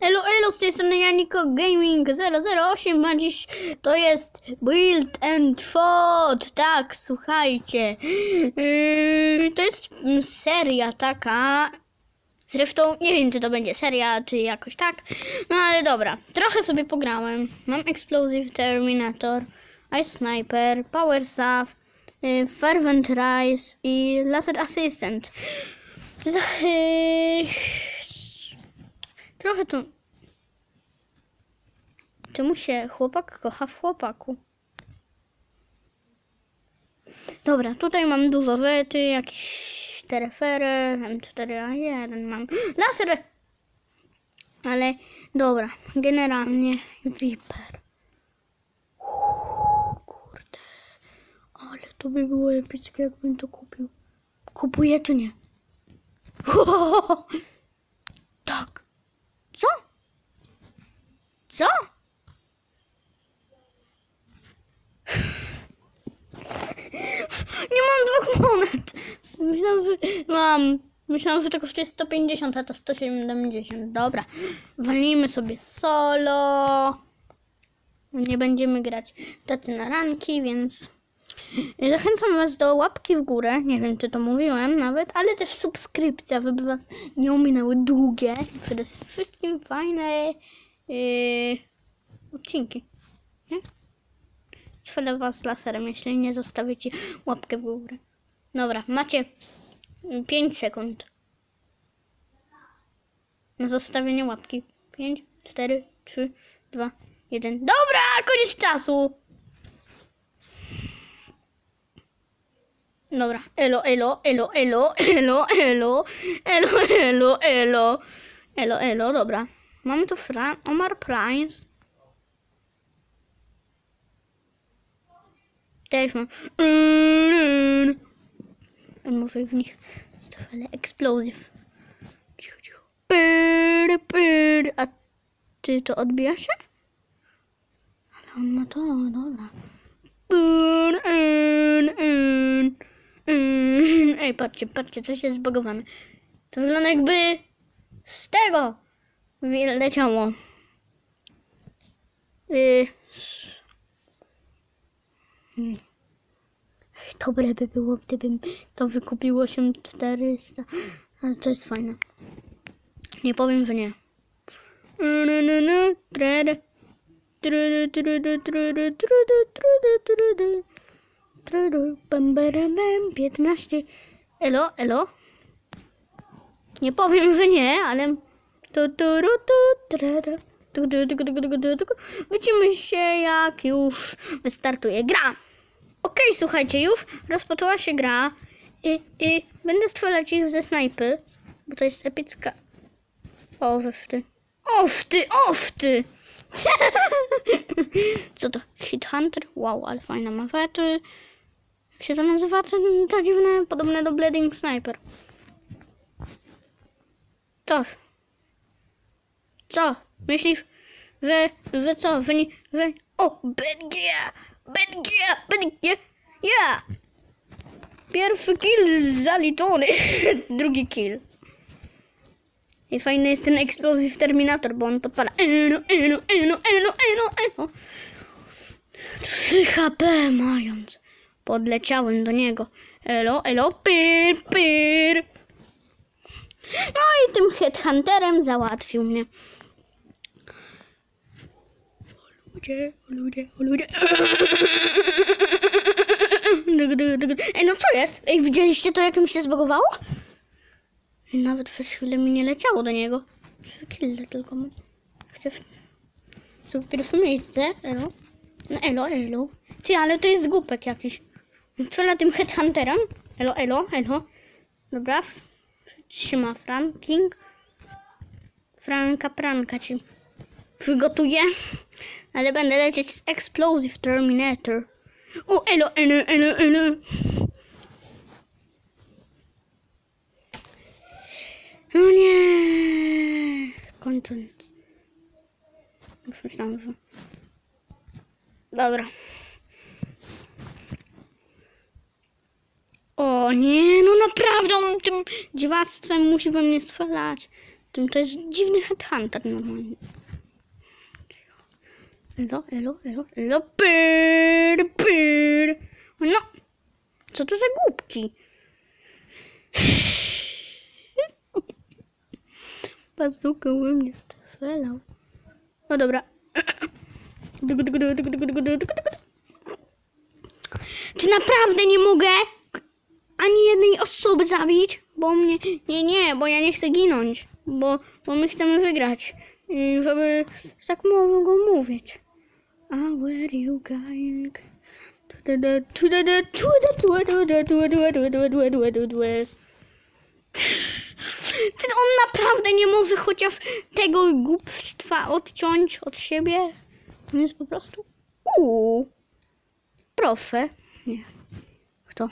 Elo, elo, z tej strony Janiko Gaming 008, a dziś to jest Build and Fod, tak, słuchajcie, yy, to jest mm, seria taka, zresztą nie wiem, czy to będzie seria, czy jakoś tak, no ale dobra, trochę sobie pograłem, mam Explosive Terminator, Ice Sniper, Power Staff, yy, Fervent Rise i Laser Assistant. Za- yy, Trochę tu. Czemu się chłopak kocha w chłopaku? Dobra, tutaj mam dużo rzeczy, jakieś terefery, M4A1 mam. Laser! Ale dobra, generalnie Viper. Kurde. Ale to by było epickie, jakbym to kupił. Kupuję czy nie? Tak. Co? Nie mam dwóch monet. Myślałam, że mam. Myślałam, że to kosztuje 150, a to 170. Dobra. Walimy sobie solo. Nie będziemy grać tacy na ranki, więc zachęcam Was do łapki w górę. Nie wiem, czy to mówiłem nawet, ale też subskrypcja, żeby Was nie ominęły długie. Przede wszystkim fajne yy, odcinki. Nie? Chwalę Was laserem, jeśli nie zostawicie łapkę w górę. Dobra, macie 5 sekund na zostawienie łapki. 5, 4, 3, 2, 1. Dobra, koniec czasu! Dobra, elo, elo, elo, elo, elo, elo, elo, elo, elo, elo, elo, dobra. Mamy tu Fra Omar Price. Też mam. A może w nich ale explosive. Cicho, cicho. Pyr, pyr. A ty to odbija się? Ale on ma to, dobra. Mm, Ej, patrzcie, patrzcie, coś jest zbagowane. To wygląda jakby z tego leciało. Yy. Dobre by było, gdybym to wykupił 8400, ale to jest fajne. Nie powiem, że nie. Piętnaście. Elo, elo. Nie powiem, że nie, ale... Widzimy się, jak już wystartuje gra. Okej, słuchajcie, już rozpoczęła się gra i, i będę strzelać ich ze snajpy, bo to jest epicka... O, ty. Of ty, of ty! Co to? Hit Hunter? Wow, ale fajne mawety. Jak się to nazywa? To, to dziwne, podobne do Bleeding Sniper. Co? Co? Myślisz, że, że co, że nie, że... O, BNG! BNG! BNG! Ja! Pierwszy kill zaliczony. Drugi kill. I fajny jest ten Explosive Terminator, bo on podpala. Eno, eno, eno, eno, eno, eno. 3 HP mając. Podleciałem do niego. Elo, elo, pyr, pyr. No i tym headhunterem załatwił mnie. O ludzie, o ludzie, o ludzie. Ej, no co jest? Ej, widzieliście to, jak mi się zbagowało? Nawet przez chwilę mi nie leciało do niego. Kille tylko w... To pierwsze miejsce. Elo. No elo, elo. Ty, ale to jest głupek jakiś. Co na tym headhunterem? Elo, elo, elo. Dobra. Trzyma Franking. Franka, pranka ci przygotuję. Ale będę lecieć z Explosive Terminator. O, elo, elo, elo, elo. No nie. Kończąc. Już myślałam, że... Dobra. Nie, no naprawdę on tym dziwactwem musi we mnie strzelać. Tym to jest dziwny headhunter normalnie. Elo, elo, elo, elo, pyr, pyr. No, co to za głupki? Bazuką mnie strzelał. No dobra. Czy naprawdę nie mogę ani jednej osoby zabić? Bo mnie. Nie, nie, bo ja nie chcę ginąć. Bo, bo my chcemy wygrać. I żeby tak mogą mówić. A where you going? Czy on naprawdę nie może chociaż tego głupstwa odciąć od siebie? On jest po prostu. Uuu. Proszę. Nie. Kto?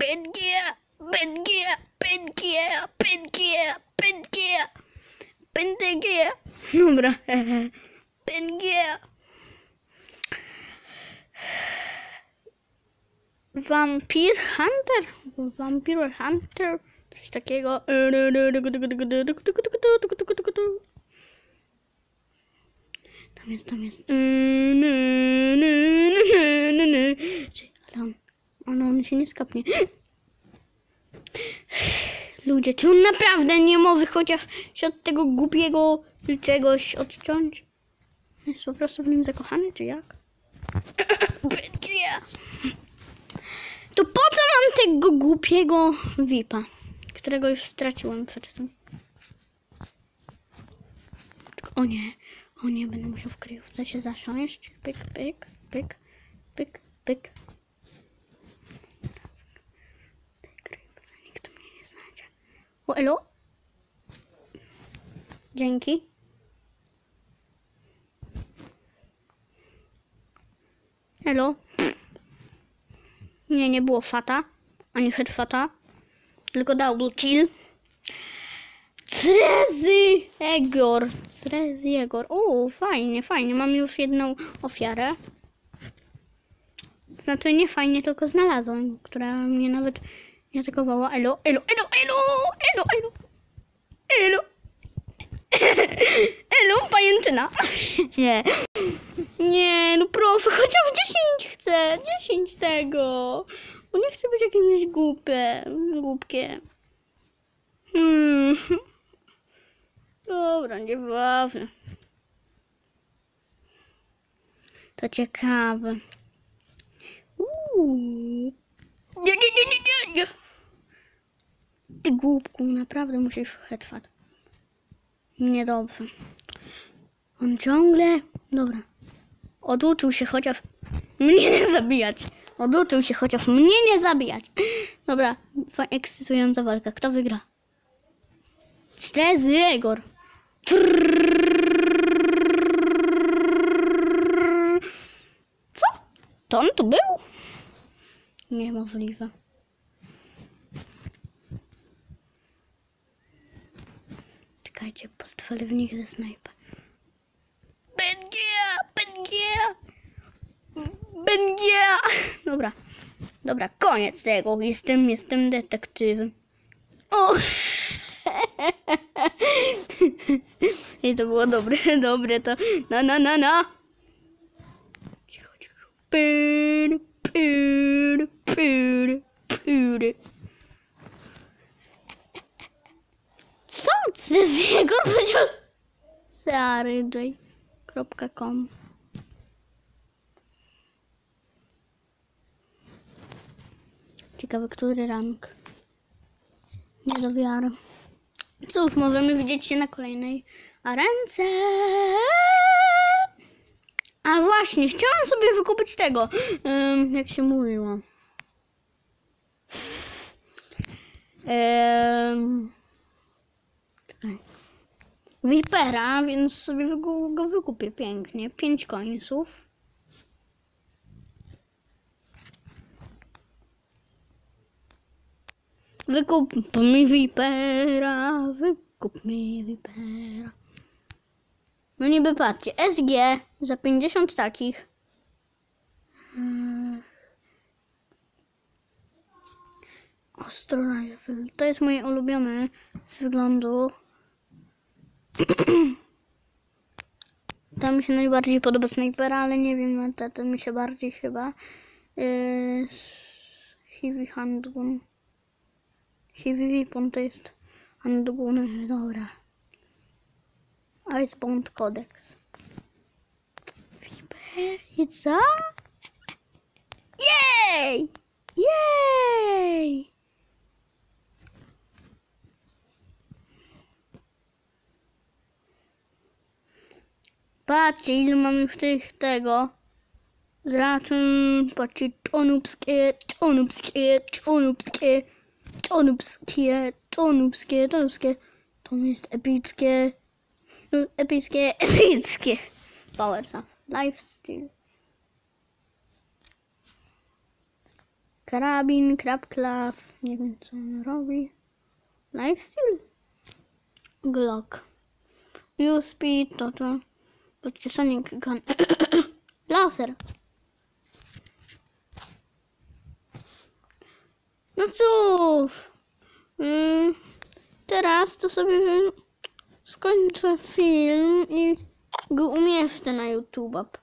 Bengia, Bengia, Bengia, Bengia, Bengia, Bengia. Dobra. Bengia. Vampir Hunter? Vampir Hunter? Coś takiego. Tam jest, tam jest. Ale on, on, on się nie skapnie. Ludzie, czy on naprawdę nie może chociaż się od tego głupiego czegoś odciąć? Jest po prostu w nim zakochany, czy jak? To po co mam tego głupiego VIPa, którego już straciłam przed tym? O nie, o nie, będę musiał w kryjówce się zasiąść. Pyk, pyk, pyk, pyk, pyk. W tej kryjówce nikt mnie nie znajdzie. O, elo? Dzięki. Elo? Nie, nie było fata, ani headfata, tylko double kill. Trezy Egor. Trezy Egor. O, fajnie, fajnie. Mam już jedną ofiarę. Znaczy nie fajnie, tylko znalazłem, która mnie nawet nie atakowała. Elo, elo, elo, elo, elo, elo, elo. Elo, pajęczyna. Nie. Nie, no proszę, chociaż 10 chcę. 10 tego. Bo nie chcę być jakimś głupem, głupkiem. Hmm. Dobra, nieważne. To ciekawe. Uuu. Nie, nie, nie, nie, nie, nie. Ty głupku, naprawdę musisz headfat. Niedobrze. On ciągle... Dobra. Oduczył się chociaż mnie nie zabijać. Oduczył się chociaż mnie nie zabijać. Dobra, ekscytująca walka. Kto wygra? Stres Egor. Co? To on tu był? Niemożliwe. Czekajcie, postrzelę w nich ze snajpa. Bengia! Bengia! Bengia! Dobra, dobra, koniec tego. Jestem, jestem detektywem. O! I to było dobre, dobre to. Na, na, na, na. Cicho, cicho. Pyr, pyr, pyr, pyr. Co z jego powiedział? sarydj.com Ciekawe, który rank. Nie do wiary. Cóż, możemy widzieć się na kolejnej arence. A właśnie, chciałam sobie wykupić tego, ym, jak się mówiło. Czekaj. Vipera, więc sobie go, go wykupię pięknie. Pięć końców. Wykup mi Vipera, wykup mi Vipera. No niby patrzcie, SG za 50 takich. Astro Rifle. To jest moje ulubione z wyglądu. To mi się najbardziej podoba snajpera, ale nie wiem, to, to mi się bardziej chyba. Yy, heavy handgun. Heavy weapon to jest handgun, dobra. Icebound Codex. Wiberica? Jej! Jej! Patrzcie, ile mam już tych tego. Zatem, patrzcie, czonupskie, czonupskie, czonupskie, czonupskie, czonupskie, czonupskie. To jest epickie, no, epickie, epickie. Power stuff. Lifestyle. Karabin, crab claw, nie wiem co on robi. Lifestyle. Glock. USP to to. Patrzcie, Sonic Gun. Laser. No cóż. Mm, teraz to sobie skończę film i go umieszczę na YouTube.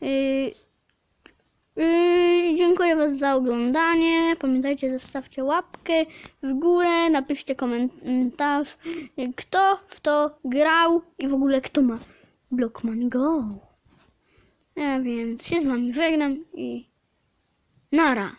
Yy, dziękuję Was za oglądanie. Pamiętajcie, zostawcie łapkę w górę, napiszcie komentarz, kto w to grał i w ogóle kto ma Blockman Go. Ja więc się z Wami żegnam i nara.